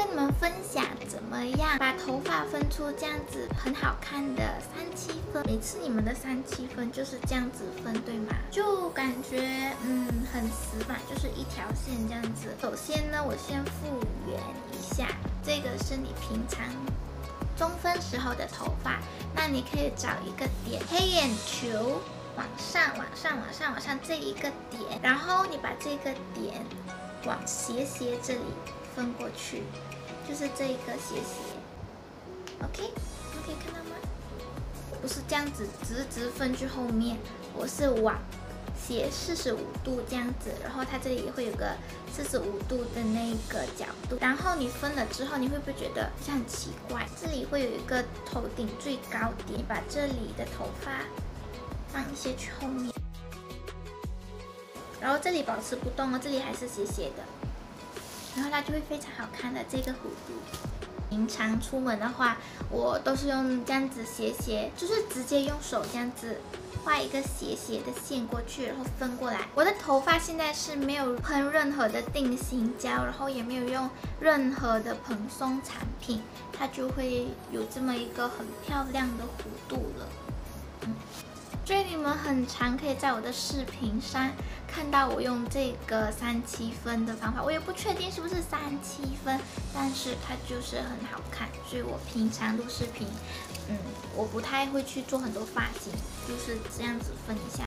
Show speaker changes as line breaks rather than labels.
跟你们分享怎么样把头发分出这样子很好看的三七分。每次你们的三七分就是这样子分，对吗？就感觉嗯很死板，就是一条线这样子。首先呢，我先复原一下，这个是你平常中分时候的头发，那你可以找一个点，黑眼球。往上，往上，往上，往上这一个点，然后你把这个点往斜斜这里分过去，就是这一个斜斜，OK，你可以看到吗？不是这样子直直分去后面，我是往斜四十五度这样子，然后它这里会有个四十五度的那个角度，然后你分了之后，你会不会觉得像很奇怪？这里会有一个头顶最高点，把这里的头发。放一些去后面，然后这里保持不动哦，这里还是斜斜的，然后它就会非常好看的这个弧度。平常出门的话，我都是用这样子斜斜，就是直接用手这样子画一个斜斜的线过去，然后分过来。我的头发现在是没有喷任何的定型胶，然后也没有用任何的蓬松产品，它就会有这么一个很漂亮的弧度了。你们很常可以在我的视频上看到我用这个三七分的方法，我也不确定是不是三七分，但是它就是很好看。所以我平常录视频，嗯，我不太会去做很多发型，就是这样子分一下。